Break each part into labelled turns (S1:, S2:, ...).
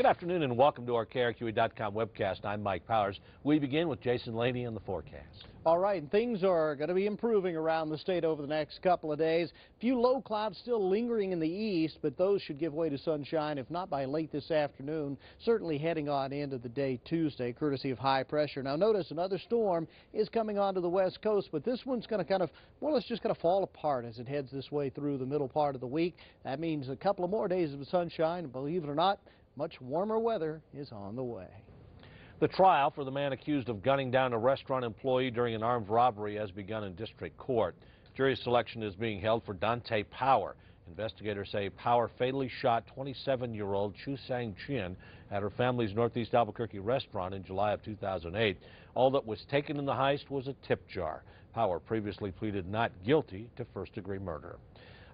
S1: Good afternoon and welcome to our KRQE.com webcast. I'm Mike Powers. We begin with Jason Laney on the forecast.
S2: All right, things are going to be improving around the state over the next couple of days. A few low clouds still lingering in the east, but those should give way to sunshine, if not by late this afternoon, certainly heading on into the day Tuesday, courtesy of high pressure. Now notice another storm is coming onto the west coast, but this one's going to kind of, or less just going to fall apart as it heads this way through the middle part of the week. That means a couple of more days of sunshine, believe it or not, much warmer weather is on the way.
S1: The trial for the man accused of gunning down a restaurant employee during an armed robbery has begun in district court. Jury selection is being held for Donte Power. Investigators say Power fatally shot 27-year-old Chu Sang Chin at her family's Northeast Albuquerque restaurant in July of 2008. All that was taken in the heist was a tip jar. Power previously pleaded not guilty to first-degree murder.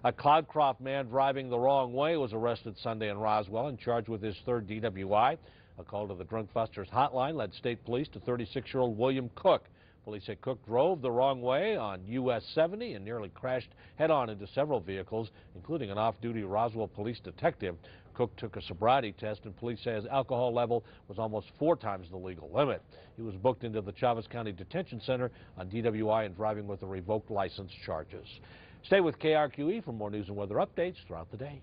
S1: A Cloudcroft man driving the wrong way was arrested Sunday in Roswell and charged with his third DWI. A call to the Drunk Busters hotline led state police to 36-year-old William Cook. Police say Cook drove the wrong way on US 70 and nearly crashed head-on into several vehicles, including an off-duty Roswell police detective. Cook took a sobriety test, and police say his alcohol level was almost four times the legal limit. He was booked into the Chaves County Detention Center on DWI and driving with a revoked license charges. Stay with KRQE for more news and weather updates throughout the day.